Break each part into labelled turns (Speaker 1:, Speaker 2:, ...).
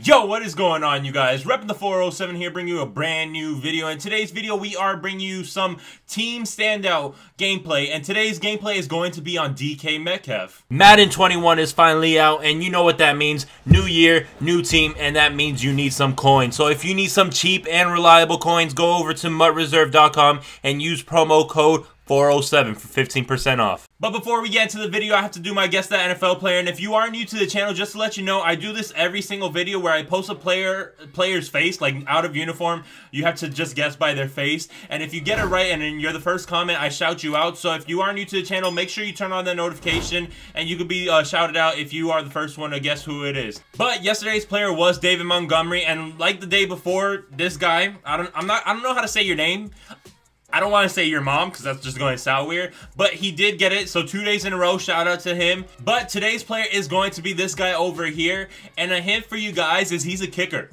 Speaker 1: Yo, what is going on, you guys? Repping the 407 here, bringing you a brand new video. In today's video, we are bringing you some team standout gameplay, and today's gameplay is going to be on DK Metcalf. Madden 21 is finally out, and you know what that means. New year, new team, and that means you need some coins. So if you need some cheap and reliable coins, go over to mutreserve.com and use promo code 407 for 15% off. But before we get into the video, I have to do my Guess That NFL player. And if you are new to the channel, just to let you know, I do this every single video where I post a player player's face, like out of uniform. You have to just guess by their face. And if you get it right and you're the first comment, I shout you out. So if you are new to the channel, make sure you turn on that notification and you could be uh, shouted out if you are the first one to guess who it is. But yesterday's player was David Montgomery. And like the day before, this guy, I don't, I'm not, I don't know how to say your name. I don't want to say your mom because that's just going to sound weird, but he did get it. So two days in a row, shout out to him. But today's player is going to be this guy over here. And a hint for you guys is he's a kicker.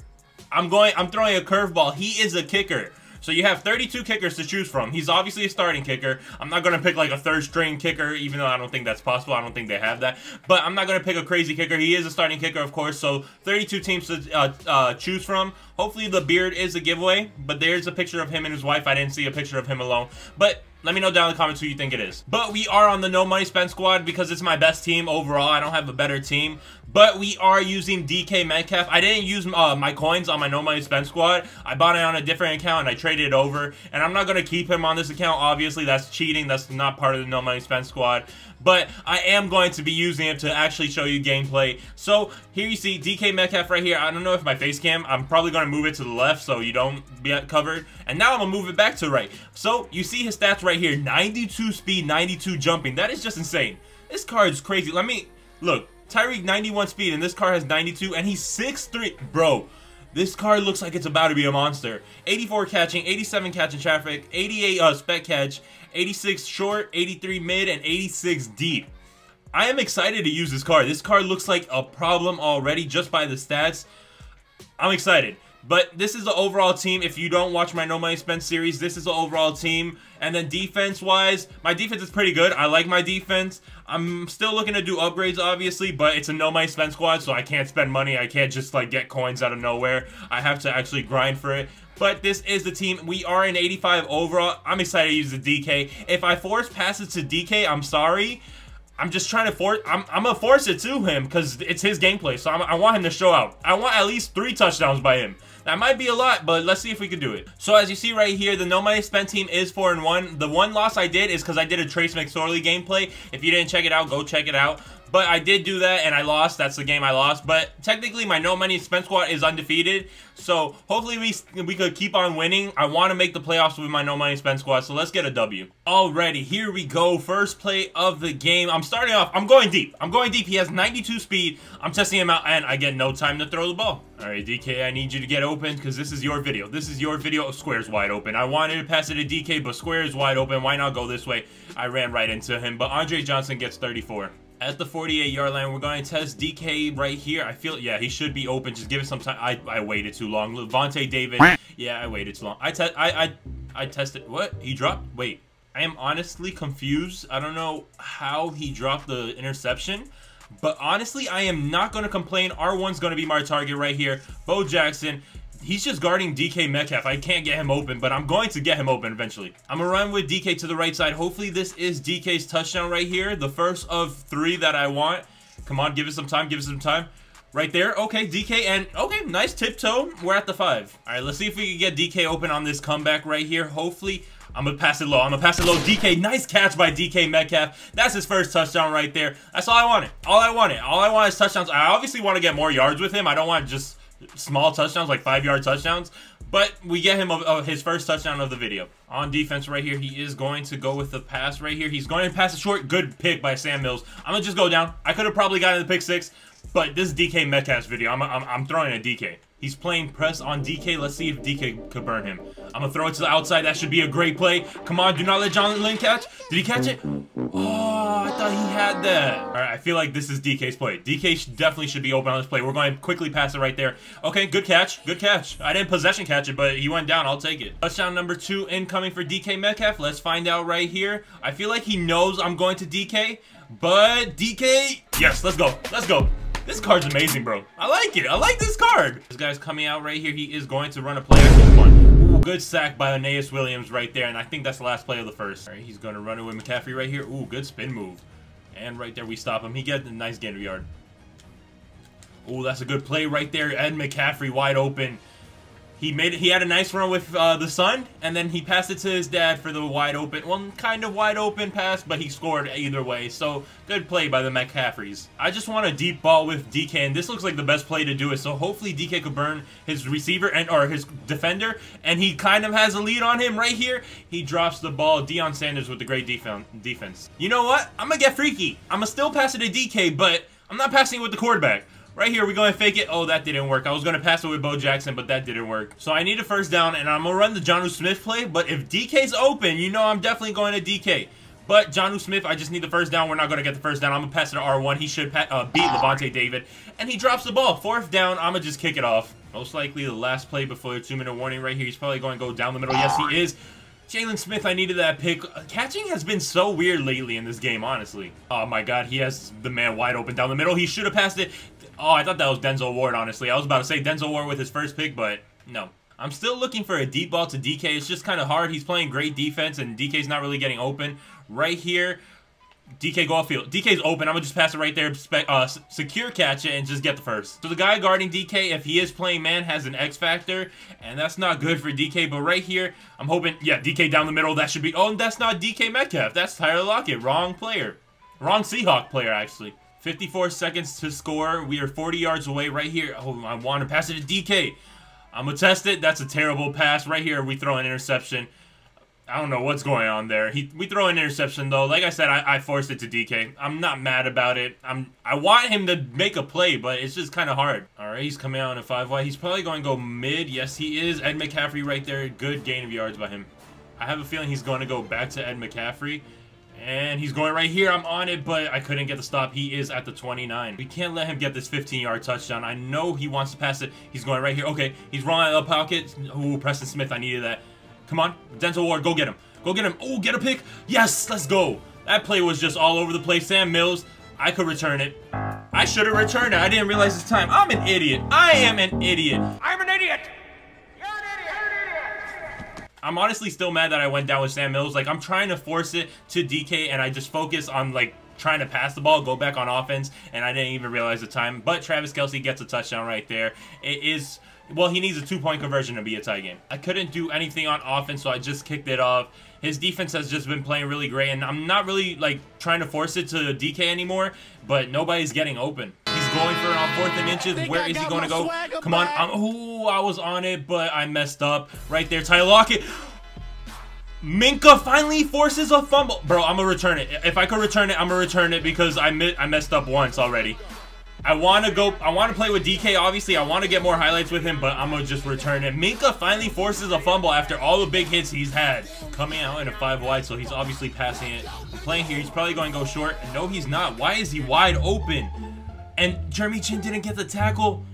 Speaker 1: I'm going, I'm throwing a curveball. He is a kicker. So you have 32 kickers to choose from. He's obviously a starting kicker. I'm not going to pick like a third string kicker, even though I don't think that's possible. I don't think they have that. But I'm not going to pick a crazy kicker. He is a starting kicker, of course. So 32 teams to uh, uh, choose from. Hopefully the beard is a giveaway. But there's a picture of him and his wife. I didn't see a picture of him alone. But let me know down in the comments who you think it is. But we are on the no money spent squad because it's my best team overall. I don't have a better team. But we are using DK Metcalf. I didn't use uh, my coins on my no money spent squad. I bought it on a different account and I traded it over. And I'm not going to keep him on this account. Obviously, that's cheating. That's not part of the no money spent squad. But I am going to be using it to actually show you gameplay. So here you see DK Metcalf right here. I don't know if my face cam, I'm probably going to move it to the left so you don't be covered. And now I'm going to move it back to right. So you see his stats right here. 92 speed, 92 jumping. That is just insane. This card is crazy. Let me, look. Tyreek 91 speed and this car has 92 and he's 6'3". Bro, this car looks like it's about to be a monster. 84 catching, 87 catching traffic, 88 uh, spec catch, 86 short, 83 mid, and 86 deep. I am excited to use this car. This car looks like a problem already just by the stats. I'm excited. But this is the overall team. If you don't watch my No Money Spent series, this is the overall team. And then defense-wise, my defense is pretty good. I like my defense. I'm still looking to do upgrades, obviously, but it's a No Money Spent squad, so I can't spend money. I can't just, like, get coins out of nowhere. I have to actually grind for it. But this is the team. We are in 85 overall. I'm excited to use the DK. If I force passes to DK, I'm sorry. I'm just trying to force. I'm, I'm gonna force it to him because it's his gameplay. So I'm, I want him to show out. I want at least three touchdowns by him. That might be a lot, but let's see if we can do it. So as you see right here, the No Money Spent team is 4 and one. The one loss I did is because I did a Trace McSorley gameplay. If you didn't check it out, go check it out. But I did do that, and I lost. That's the game I lost. But technically, my No Money Spent squad is undefeated. So hopefully we, we could keep on winning. I want to make the playoffs with my No Money Spent squad. So let's get a W. Alrighty, here we go. First play of the game. I'm starting off. I'm going deep. I'm going deep. He has 92 speed. I'm testing him out, and I get no time to throw the ball. Alright, DK, I need you to get open because this is your video. This is your video. Square's wide open. I wanted to pass it to DK, but Square is wide open. Why not go this way? I ran right into him, but Andre Johnson gets 34 at the 48 yard line. We're going to test DK right here. I feel, yeah, he should be open. Just give it some time. I, I waited too long. Lavonte David. Yeah, I waited too long. I, te I, I, I tested. What? He dropped? Wait. I am honestly confused. I don't know how he dropped the interception. But honestly, I am not going to complain. R1's going to be my target right here. Bo Jackson he's just guarding DK Metcalf. I can't get him open, but I'm going to get him open eventually. I'm going to run with DK to the right side. Hopefully this is DK's touchdown right here. The first of three that I want. Come on, give us some time. Give us some time. Right there. Okay, DK. And, okay, nice tiptoe. We're at the five. All right, let's see if we can get DK open on this comeback right here. Hopefully, I'm going to pass it low. I'm going to pass it low. DK, nice catch by DK Metcalf. That's his first touchdown right there. That's all I wanted. All I wanted. All I want is touchdowns. I obviously want to get more yards with him. I don't want just small touchdowns, like five-yard touchdowns. But we get him of, his first touchdown of the video. On defense right here, he is going to go with the pass right here. He's going to pass a short. Good pick by Sam Mills. I'm going to just go down. I could have probably gotten the pick six, but this is DK Metcalf's video. I'm, I'm, I'm throwing a DK. He's playing press on DK. Let's see if DK could burn him. I'm going to throw it to the outside. That should be a great play. Come on, do not let John Lynch catch. Did he catch it? Oh, I thought he had that. All right, I feel like this is DK's play. DK definitely should be open on this play. We're going to quickly pass it right there. Okay, good catch. Good catch. I didn't possession catch it, but he went down. I'll take it. Touchdown number two incoming for DK Metcalf. Let's find out right here. I feel like he knows I'm going to DK. But DK, yes, let's go. Let's go. This card's amazing, bro. I like it. I like this card. This guy's coming out right here. He is going to run a play. Ooh, good sack by Aeneas Williams right there. And I think that's the last play of the first. All right, he's going to run it with McCaffrey right here. Ooh, good spin move. And right there, we stop him. He gets a nice gain of yard. Ooh, that's a good play right there. Ed McCaffrey wide open. He made it. He had a nice run with uh, the son, and then he passed it to his dad for the wide open, well, kind of wide open pass, but he scored either way. So good play by the McCaffreys. I just want a deep ball with DK, and this looks like the best play to do it. So hopefully DK could burn his receiver and or his defender, and he kind of has a lead on him right here. He drops the ball. Deion Sanders with the great defense. You know what? I'm gonna get freaky. I'm gonna still pass it to DK, but I'm not passing it with the quarterback. Right here, we're going to fake it. Oh, that didn't work. I was going to pass it with Bo Jackson, but that didn't work. So I need a first down, and I'm going to run the Jonnu Smith play. But if DK's open, you know I'm definitely going to DK. But Jonnu Smith, I just need the first down. We're not going to get the first down. I'm going to pass it to R1. He should uh, beat Lavonte David. And he drops the ball. Fourth down, I'm going to just kick it off. Most likely the last play before the two-minute warning right here. He's probably going to go down the middle. Yes, he is. Jaylon Smith, I needed that pick. Catching has been so weird lately in this game, honestly. Oh my god, he has the man wide open down the middle. He should have passed it. Oh, I thought that was Denzel Ward, honestly. I was about to say Denzel Ward with his first pick, but no. I'm still looking for a deep ball to DK. It's just kind of hard. He's playing great defense, and DK's not really getting open. Right here, DK go field. DK's open. I'm going to just pass it right there, uh, secure catch it, and just get the first. So the guy guarding DK, if he is playing man, has an X factor, and that's not good for DK. But right here, I'm hoping, yeah, DK down the middle. That should be, oh, and that's not DK Metcalf. That's Tyler Lockett. Wrong player. Wrong Seahawk player, actually. 54 seconds to score. We are 40 yards away right here. Oh, I want to pass it to DK. I'm going to test it. That's a terrible pass. Right here, we throw an interception. I don't know what's going on there. He, we throw an interception though. Like I said, I, I forced it to DK. I'm not mad about it. I'm I want him to make a play, but it's just kind of hard. All right, he's coming out in a five wide. He's probably going to go mid. Yes, he is. Ed McCaffrey right there. Good gain of yards by him. I have a feeling he's going to go back to Ed McCaffrey. And he's going right here. I'm on it, but I couldn't get the stop. He is at the 29. We can't let him get this 15-yard touchdown. I know he wants to pass it. He's going right here. Okay, he's running out of the pocket. Ooh, Preston Smith, I needed that. Come on, Denzel Ward, go get him. Go get him. Oh, get a pick. Yes, let's go. That play was just all over the place. Sam Mills, I could return it. I should have returned it. I didn't realize it's time. I'm an idiot. I am an idiot.
Speaker 2: I'm an idiot.
Speaker 1: I'm honestly still mad that I went down with Sam Mills. Like, I'm trying to force it to DK, and I just focus on, like, trying to pass the ball, go back on offense, and I didn't even realize the time. But Travis Kelce gets a touchdown right there. It is... Well, he needs a two-point conversion to be a tie game. I couldn't do anything on offense, so I just kicked it off. His defense has just been playing really great, and I'm not really, like, trying to force it to DK anymore, but nobody's getting open. Going for it on fourth and inches. Where is he going to go? Come on. I'm, ooh, I was on it, but I messed up. Right there, Tyler Lockett. Minkah finally forces a fumble. Bro, I'm going to return it. If I could return it, I'm going to return it because I, mi I messed up once already. I want to go, I want to play with DK, obviously. I want to get more highlights with him, but I'm going to just return it. Minkah finally forces a fumble after all the big hits he's had. Coming out in a five wide, so he's obviously passing it. playing here, he's probably going to go short. No, he's not. Why is he wide open? And Jeremy Chinn didn't get the tackle.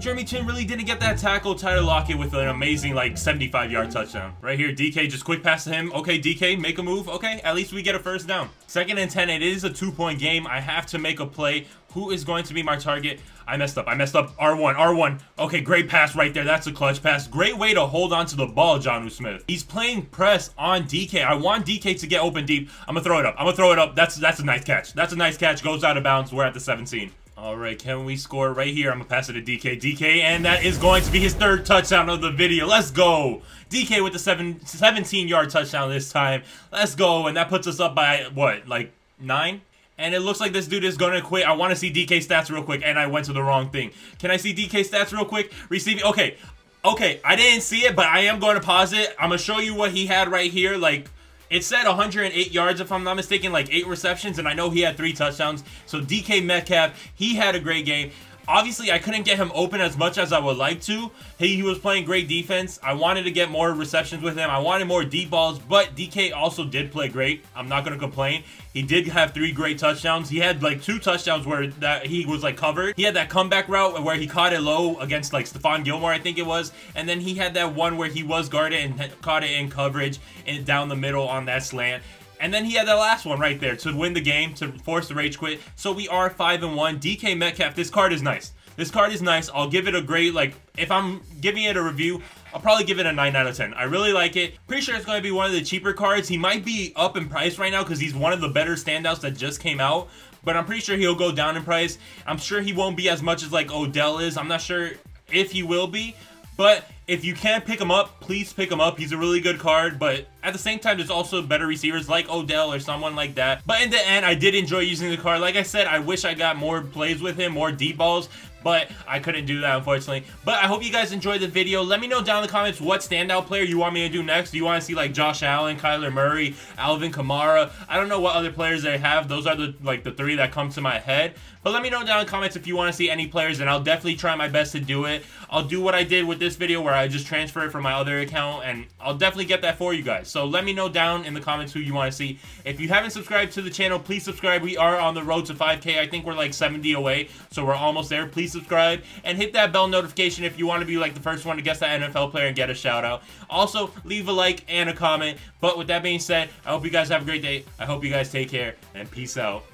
Speaker 1: Jeremy Chinn really didn't get that tackle. Tyler Lockett with an amazing, like, 75-yard touchdown. Right here, DK, just quick pass to him. Okay, DK, make a move. Okay, at least we get a first down. Second and 10, it is a two-point game. I have to make a play. Who is going to be my target? I messed up. I messed up. R1, R1. Okay, great pass right there. That's a clutch pass. Great way to hold on to the ball, Jonnu Smith. He's playing press on DK. I want DK to get open deep. I'm going to throw it up. I'm going to throw it up. That's, that's a nice catch. That's a nice catch. Goes out of bounds. We're at the 17. All right, can we score right here? I'm going to pass it to DK. DK, and that is going to be his third touchdown of the video. Let's go. DK with the seven, 17-yard touchdown this time. Let's go, and that puts us up by, what, like nine? And it looks like this dude is going to quit. I want to see DK stats real quick, and I went to the wrong thing. Can I see DK stats real quick? Receiving, okay. Okay, I didn't see it, but I am going to pause it. I'm going to show you what he had right here, like it said 108 yards, if I'm not mistaken, like eight receptions, and I know he had three touchdowns. So DK Metcalf, he had a great game. Obviously, I couldn't get him open as much as I would like to. He, he was playing great defense. I wanted to get more receptions with him. I wanted more deep balls, but DK also did play great. I'm not going to complain. He did have three great touchdowns. He had like two touchdowns where that he was like covered. He had that comeback route where he caught it low against like Stephon Gilmore, I think it was. And then he had that one where he was guarded and caught it in coverage and down the middle on that slant And then he had that last one right there to win the game, to force the rage quit. So we are 5 and 1. DK Metcalf, this card is nice. This card is nice. I'll give it a great, like, if I'm giving it a review, I'll probably give it a 9 out of 10. I really like it. Pretty sure it's going to be one of the cheaper cards. He might be up in price right now because he's one of the better standouts that just came out. But I'm pretty sure he'll go down in price. I'm sure he won't be as much as like Odell is. I'm not sure if he will be. But if you can pick him up, please pick him up. He's a really good card, but at the same time, there's also better receivers like Odell or someone like that. But in the end, I did enjoy using the card. Like I said, I wish I got more plays with him, more deep balls, but I couldn't do that, unfortunately. But I hope you guys enjoyed the video. Let me know down in the comments what standout player you want me to do next. Do you want to see, like, Josh Allen, Kyler Murray, Alvin Kamara? I don't know what other players they have. Those are, the like, the three that come to my head. But let me know down in the comments if you want to see any players, and I'll definitely try my best to do it. I'll do what I did with this video where I just transfer it from my other account, and I'll definitely get that for you guys. So let me know down in the comments who you want to see. If you haven't subscribed to the channel, please subscribe. We are on the road to 5K. I think we're like 70 away, so we're almost there. Please subscribe and hit that bell notification if you want to be like the first one to guess that NFL player and get a shout out. Also, leave a like and a comment. But with that being said, I hope you guys have a great day. I hope you guys take care, and peace out.